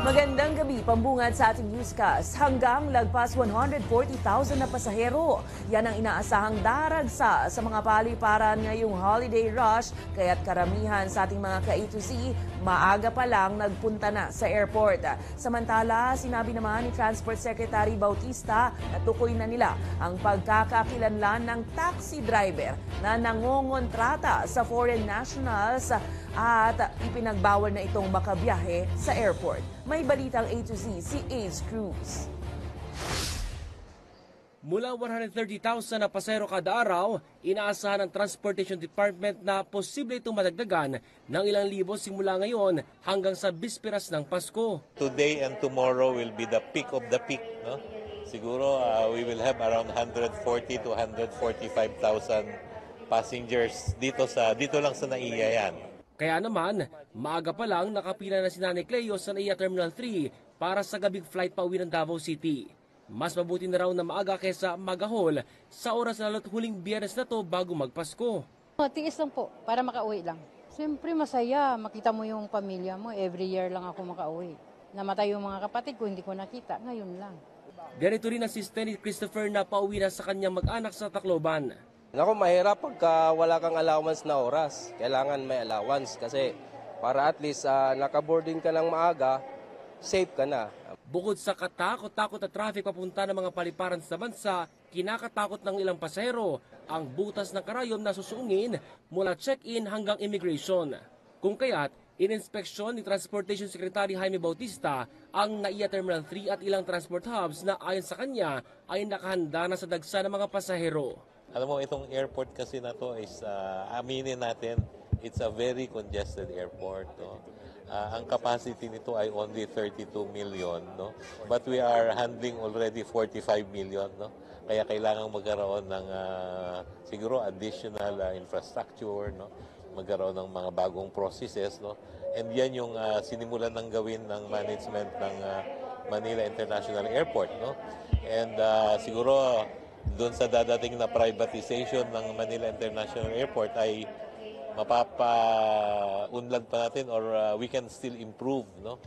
Magandang gabi, pambungad sa ating newscast. Hanggang lagpas 140,000 na pasahero. Yan ang inaasahang daragsa sa mga paliparan ngayong holiday rush. Kaya't karamihan sa ating mga ka-A to Z, maaga pa lang nagpunta na sa airport. Samantala, sinabi naman ni Transport Secretary Bautista na tukoy na nila ang pagkakakilanlan ng taxi driver na nangongontrata sa foreign nationals at ipinagbawal na itong makabiyahe sa airport. May balitang A to Z si Ace Cruz. Mula 130,000 na pasero kada araw, inaasahan ng Transportation Department na posible itong madagdagan ng ilang libo simula ngayon hanggang sa bisperas ng Pasko. Today and tomorrow will be the peak of the peak, no? Siguro uh, we will have around 140 to 145,000 passengers dito sa dito lang sa NAIA yan. Kaya naman, maaga pa lang nakapila na si Nanay Cleo sa NAIA Terminal 3 para sa gabing flight pa uwi ng Davao City. Mas mabuti na raw na maaga kesa magahol sa oras na lalo't huling biyernes na to bago magpasko. Matiis lang po, para makauwi lang. Siyempre masaya, makita mo yung pamilya mo. Every year lang ako makauwi. Namatay yung mga kapatid ko, hindi ko nakita. Ngayon lang. Ganito rin ang siste ni Christopher na pauwi na sa kanyang mag-anak sa Tacloban. Nako, mahirap pagka wala kang allowance na oras. Kailangan may allowance kasi para at least uh, nakaboarding ka ng maaga, safe ka na. Bukod sa katakot-takot na traffic papunta ng mga paliparan sa bansa, kinakatakot ng ilang pasahero ang butas ng karayom na susuungin mula check-in hanggang immigration. Kung kaya't, ininspeksyon ni Transportation Secretary Jaime Bautista ang NAIA Terminal 3 at ilang transport hubs na ayon sa kanya ay nakahanda na sa dagsa ng mga pasahero. Alam mo, itong airport kasi na to is, uh, aminin natin, it's a very congested airport. No? Uh, ang capacity nito ay only 32 million, no? But we are handling already 45 million, no? Kaya kailangan magkaroon ng uh, siguro additional uh, infrastructure, no? Magkaroon ng mga bagong processes, no? And yan yung uh, sinimulan ng gawin ng management ng uh, Manila International Airport, no? And uh, siguro doon sa dadating na privatization ng Manila International Airport ay mapapa-unlad pa natin or uh, we can still improve, no?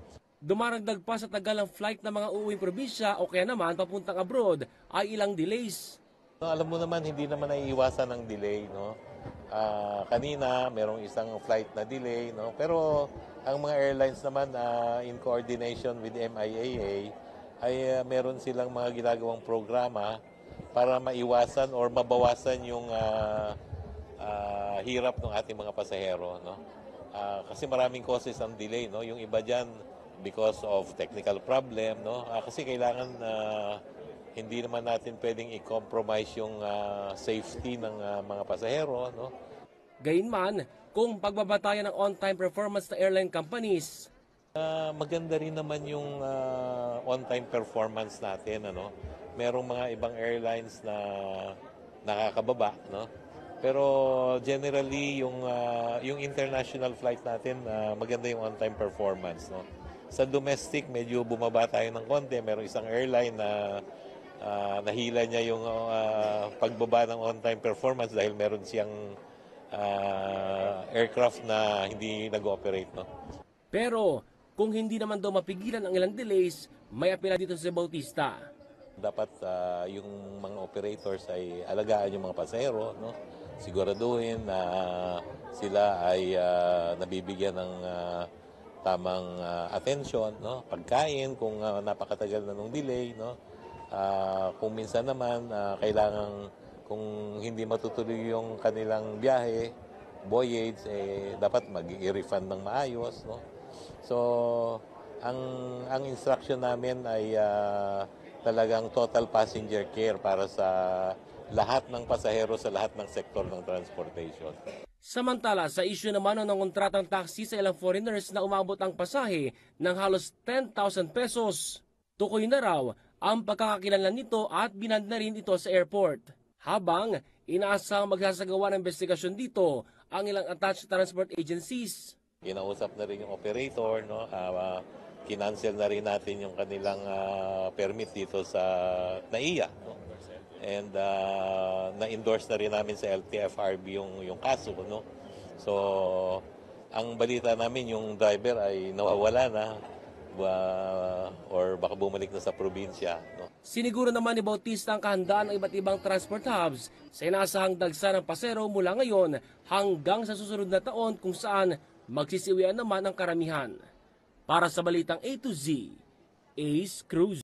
Dumaragdag pa sa tagal ng flight ng mga uuwing probinsya o kaya naman papuntang abroad ay ilang delays. No, alam mo naman, hindi naman naiiwasan ng delay, no? Ah, kanina, merong isang flight na delay, no? Pero ang mga airlines naman ah, in coordination with MIAA ay ah, meron silang mga ginagawang programa para maiwasan or mabawasan yung ah, ah, hirap ng ating mga pasahero, no? Ah, kasi maraming causes ang delay, no? Yung iba diyan because of technical problem, no? Ah, kasi kailangan ah, hindi naman natin pwedeng i-compromise yung ah, safety ng ah, mga pasahero, no? Gayunman, kung pagbabatayan ng on-time performance ng airline companies, Ah, maganda rin naman yung ah, on-time performance natin, ano? Merong mga ibang airlines na nakakababa, no? Pero generally yung ah, yung international flight natin ah, maganda yung on-time performance, no? Sa domestic medyo bumaba tayo ng konti, merong isang airline na ah, nahila niya yung ah, pagbaba ng on-time performance dahil meron siyang ah, aircraft na hindi nag-ooperate, no? pero kung hindi naman daw mapigilan ang ilang delays, may apela dito sa Bautista. Dapat ah, yung mga operators ay alagaan yung mga pasahero, no? Siguraduhin na sila ay ah, nabibigyan ng ah, tamang ah, attention, no? Pagkain kung ah, napakatagal na nung delay, no? Ah, kung minsan naman ah, kailangan kung hindi matutuloy yung kanilang biyahe, voyage, eh, dapat mag-i-refund ng maayos, no? So, ang ang instruction namin ay ah, talagang total passenger care para sa lahat ng pasahero sa lahat ng sektor ng transportation. Samantala, sa isyu naman ng kontratang taxi sa ilang foreigners na umabot ang pasahe ng halos 10,000 pesos. Tukoy na raw ang pagkakakilanlan nito at binand na rin ito sa airport. Habang inaasang magsasagawa ng investigasyon dito ang ilang attached transport agencies. Kinausap na rin yung operator, no? Ah, kinancel na rin natin yung kanilang ah, permit dito sa NAIA, no? And ah, na-endorse na rin namin sa LTFRB yung yung kaso, no? So, ang balita namin yung driver ay nawawala na uh, or baka bumalik na sa probinsya. No? Siniguro naman ni Bautista ang kahandaan ng iba't ibang transport hubs sa inasahang dagsa ng pasero mula ngayon hanggang sa susunod na taon kung saan magsisiwian naman ang karamihan. Para sa Balitang A to Z, Ace Cruz.